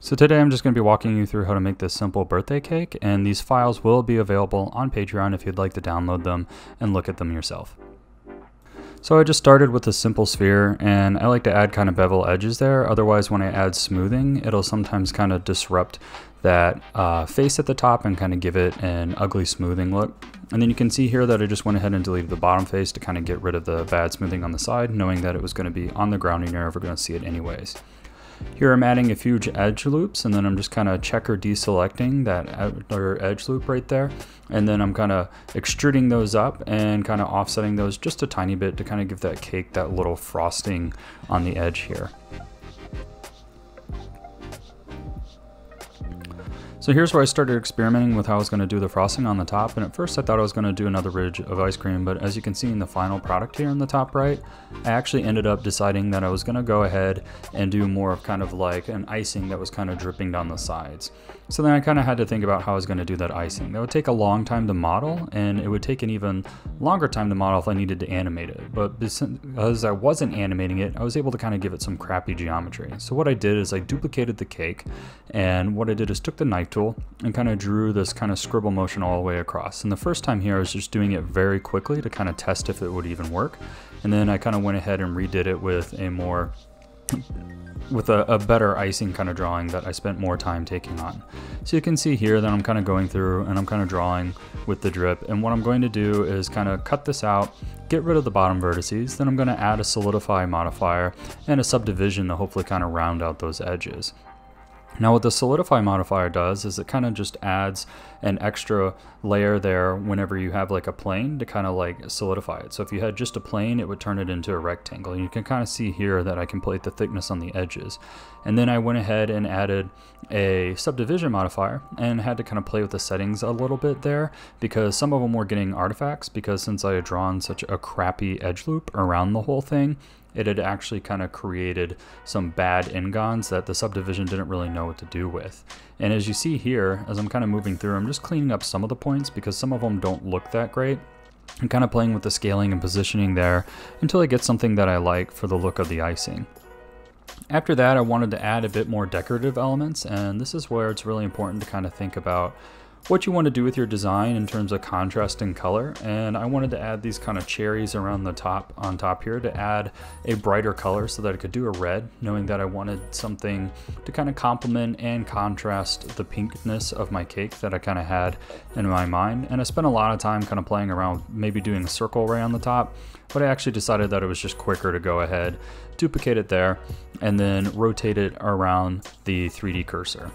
So today I'm just going to be walking you through how to make this simple birthday cake and these files will be available on Patreon if you'd like to download them and look at them yourself. So I just started with a simple sphere and I like to add kind of bevel edges there otherwise when I add smoothing it'll sometimes kind of disrupt that uh, face at the top and kind of give it an ugly smoothing look. And then you can see here that I just went ahead and deleted the bottom face to kind of get rid of the bad smoothing on the side knowing that it was going to be on the ground and you're never going to see it anyways. Here I'm adding a few edge loops and then I'm just kind of checker deselecting that outer edge loop right there. And then I'm kind of extruding those up and kind of offsetting those just a tiny bit to kind of give that cake that little frosting on the edge here. So here's where I started experimenting with how I was going to do the frosting on the top, and at first I thought I was going to do another ridge of ice cream, but as you can see in the final product here in the top right, I actually ended up deciding that I was going to go ahead and do more of kind of like an icing that was kind of dripping down the sides. So then I kind of had to think about how I was going to do that icing. That would take a long time to model, and it would take an even longer time to model if I needed to animate it. But because I wasn't animating it, I was able to kind of give it some crappy geometry. So what I did is I duplicated the cake, and what I did is took the knife tool and kind of drew this kind of scribble motion all the way across. And the first time here I was just doing it very quickly to kind of test if it would even work. And then I kind of went ahead and redid it with a more with a, a, better icing kind of drawing that I spent more time taking on. So you can see here that I'm kind of going through and I'm kind of drawing with the drip and what I'm going to do is kind of cut this out, get rid of the bottom vertices, then I'm going to add a solidify modifier and a subdivision to hopefully kind of round out those edges. Now what the solidify modifier does is it kind of just adds an extra layer there whenever you have like a plane to kind of like solidify it. So if you had just a plane, it would turn it into a rectangle. And you can kind of see here that I can plate the thickness on the edges. And then I went ahead and added a subdivision modifier and had to kind of play with the settings a little bit there because some of them were getting artifacts because since I had drawn such a crappy edge loop around the whole thing, it had actually kind of created some bad ngons that the subdivision didn't really know what to do with. And as you see here, as I'm kind of moving through, I'm just cleaning up some of the points because some of them don't look that great. I'm kind of playing with the scaling and positioning there until I get something that I like for the look of the icing. After that, I wanted to add a bit more decorative elements, and this is where it's really important to kind of think about what you want to do with your design in terms of contrast and color and I wanted to add these kind of cherries around the top on top here to add a brighter color so that I could do a red knowing that I wanted something to kind of complement and contrast the pinkness of my cake that I kind of had in my mind and I spent a lot of time kind of playing around maybe doing a circle array on the top but I actually decided that it was just quicker to go ahead duplicate it there and then rotate it around the 3D cursor.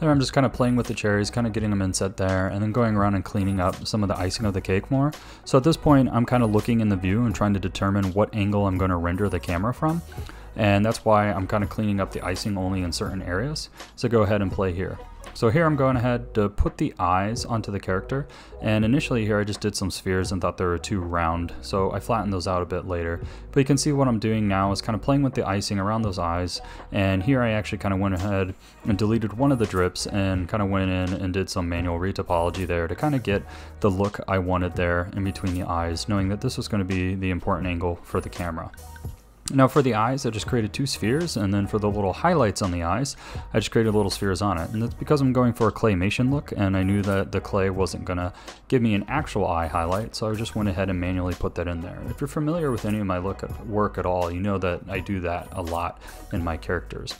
There I'm just kind of playing with the cherries, kind of getting them inset there, and then going around and cleaning up some of the icing of the cake more. So at this point, I'm kind of looking in the view and trying to determine what angle I'm going to render the camera from. And that's why I'm kind of cleaning up the icing only in certain areas. So go ahead and play here. So here I'm going ahead to put the eyes onto the character and initially here I just did some spheres and thought they were too round so I flattened those out a bit later but you can see what I'm doing now is kind of playing with the icing around those eyes and here I actually kind of went ahead and deleted one of the drips and kind of went in and did some manual retopology there to kind of get the look I wanted there in between the eyes knowing that this was going to be the important angle for the camera. Now for the eyes, I just created two spheres, and then for the little highlights on the eyes, I just created little spheres on it. And that's because I'm going for a claymation look, and I knew that the clay wasn't gonna give me an actual eye highlight, so I just went ahead and manually put that in there. If you're familiar with any of my look at work at all, you know that I do that a lot in my characters.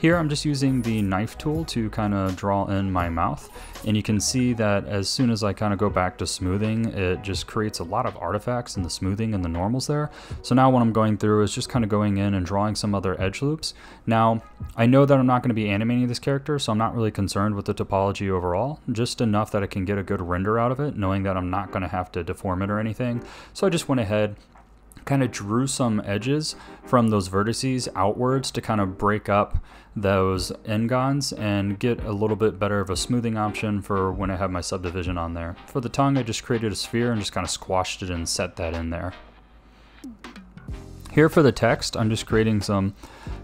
Here I'm just using the knife tool to kind of draw in my mouth and you can see that as soon as I kind of go back to smoothing it just creates a lot of artifacts in the smoothing and the normals there. So now what I'm going through is just kind of going in and drawing some other edge loops. Now I know that I'm not going to be animating this character so I'm not really concerned with the topology overall just enough that I can get a good render out of it knowing that I'm not going to have to deform it or anything. So I just went ahead kind of drew some edges from those vertices outwards to kind of break up those ngons and get a little bit better of a smoothing option for when I have my subdivision on there. For the tongue, I just created a sphere and just kind of squashed it and set that in there. Here for the text, I'm just creating some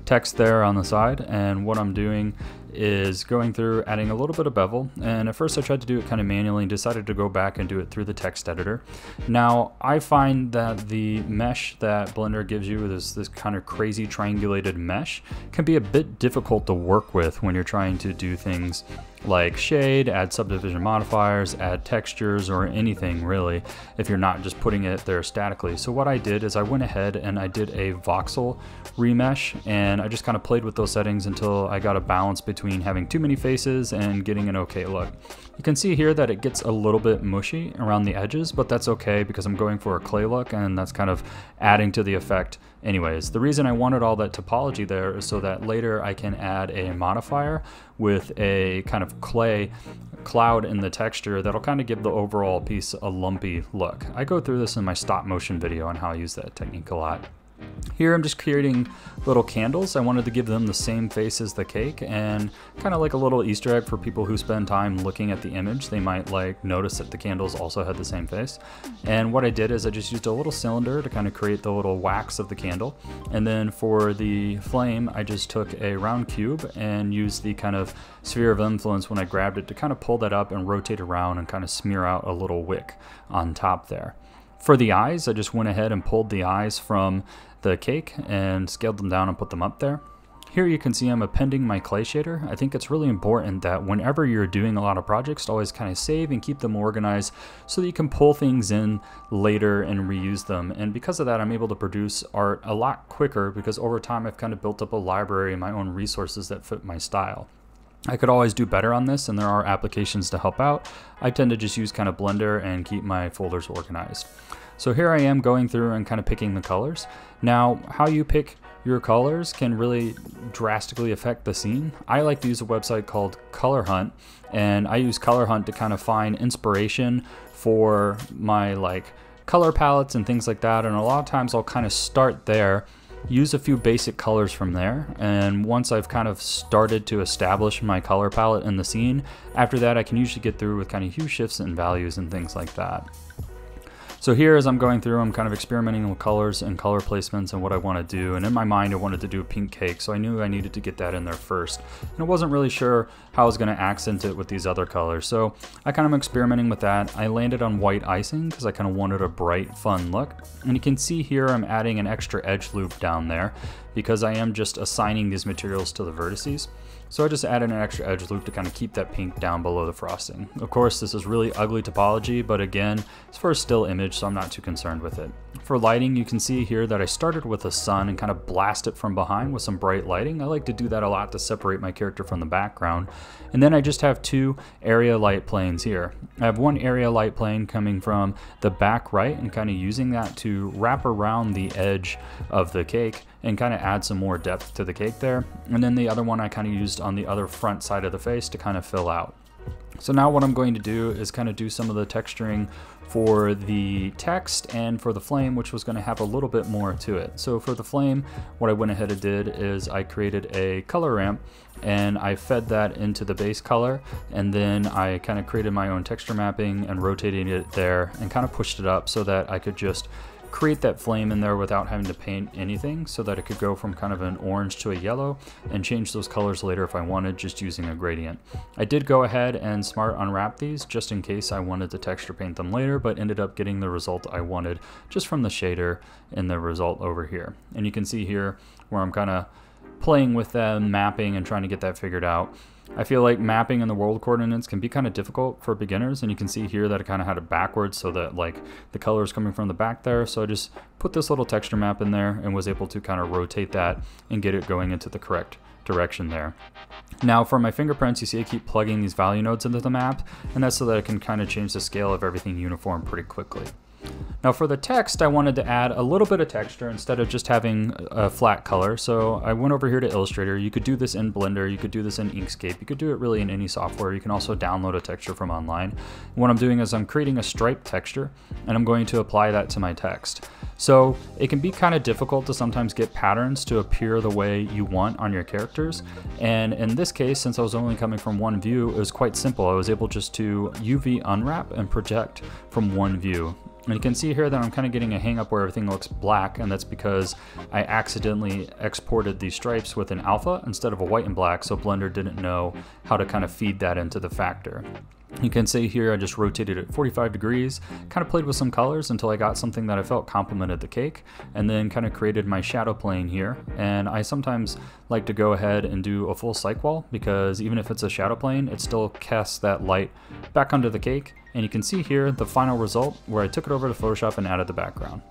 text there on the side and what I'm doing is going through adding a little bit of bevel. And at first I tried to do it kind of manually and decided to go back and do it through the text editor. Now I find that the mesh that Blender gives you, this, this kind of crazy triangulated mesh, can be a bit difficult to work with when you're trying to do things like shade, add subdivision modifiers, add textures, or anything really, if you're not just putting it there statically. So what I did is I went ahead and I did a voxel remesh, and I just kind of played with those settings until I got a balance between having too many faces and getting an okay look. You can see here that it gets a little bit mushy around the edges, but that's okay because I'm going for a clay look and that's kind of adding to the effect anyways. The reason I wanted all that topology there is so that later I can add a modifier with a kind of clay cloud in the texture that'll kind of give the overall piece a lumpy look. I go through this in my stop motion video on how I use that technique a lot. Here I'm just creating little candles. I wanted to give them the same face as the cake and kind of like a little Easter egg for people who spend time looking at the image. They might like notice that the candles also had the same face. And what I did is I just used a little cylinder to kind of create the little wax of the candle. And then for the flame, I just took a round cube and used the kind of sphere of influence when I grabbed it to kind of pull that up and rotate around and kind of smear out a little wick on top there. For the eyes, I just went ahead and pulled the eyes from the cake and scaled them down and put them up there. Here you can see I'm appending my clay shader. I think it's really important that whenever you're doing a lot of projects always kind of save and keep them organized so that you can pull things in later and reuse them. And because of that, I'm able to produce art a lot quicker because over time I've kind of built up a library and my own resources that fit my style. I could always do better on this and there are applications to help out. I tend to just use kind of Blender and keep my folders organized. So here I am going through and kind of picking the colors. Now, how you pick your colors can really drastically affect the scene. I like to use a website called Color Hunt, and I use Color Hunt to kind of find inspiration for my like color palettes and things like that. And a lot of times I'll kind of start there, use a few basic colors from there. And once I've kind of started to establish my color palette in the scene, after that I can usually get through with kind of hue shifts and values and things like that. So here as I'm going through, I'm kind of experimenting with colors and color placements and what I want to do. And in my mind, I wanted to do a pink cake, so I knew I needed to get that in there first. And I wasn't really sure how I was going to accent it with these other colors. So I kind of experimenting with that. I landed on white icing because I kind of wanted a bright, fun look. And you can see here I'm adding an extra edge loop down there because I am just assigning these materials to the vertices. So I just added an extra edge loop to kind of keep that pink down below the frosting. Of course, this is really ugly topology, but again, it's for a still image, so I'm not too concerned with it. For lighting, you can see here that I started with a sun and kind of blast it from behind with some bright lighting. I like to do that a lot to separate my character from the background. And then I just have two area light planes here. I have one area light plane coming from the back right and kind of using that to wrap around the edge of the cake and kind of add some more depth to the cake there. And then the other one I kind of used on the other front side of the face to kind of fill out. So now what I'm going to do is kind of do some of the texturing for the text and for the flame, which was going to have a little bit more to it. So for the flame, what I went ahead and did is I created a color ramp and I fed that into the base color and then I kind of created my own texture mapping and rotated it there and kind of pushed it up so that I could just create that flame in there without having to paint anything so that it could go from kind of an orange to a yellow and change those colors later if I wanted just using a gradient. I did go ahead and smart unwrap these just in case I wanted to texture paint them later but ended up getting the result I wanted just from the shader in the result over here. And you can see here where I'm kind of playing with them, mapping and trying to get that figured out. I feel like mapping in the world coordinates can be kind of difficult for beginners and you can see here that I kind of had it backwards so that like the color is coming from the back there so I just put this little texture map in there and was able to kind of rotate that and get it going into the correct direction there. Now for my fingerprints you see I keep plugging these value nodes into the map and that's so that I can kind of change the scale of everything uniform pretty quickly. Now for the text, I wanted to add a little bit of texture instead of just having a flat color. So I went over here to Illustrator. You could do this in Blender, you could do this in Inkscape, you could do it really in any software. You can also download a texture from online. What I'm doing is I'm creating a stripe texture and I'm going to apply that to my text. So it can be kind of difficult to sometimes get patterns to appear the way you want on your characters. And in this case, since I was only coming from one view, it was quite simple. I was able just to UV unwrap and project from one view. And you can see here that I'm kind of getting a hang up where everything looks black, and that's because I accidentally exported these stripes with an alpha instead of a white and black, so Blender didn't know how to kind of feed that into the factor. You can see here I just rotated it 45 degrees, kind of played with some colors until I got something that I felt complemented the cake, and then kind of created my shadow plane here. And I sometimes like to go ahead and do a full cyc wall because even if it's a shadow plane, it still casts that light back onto the cake. And you can see here the final result where I took it over to Photoshop and added the background.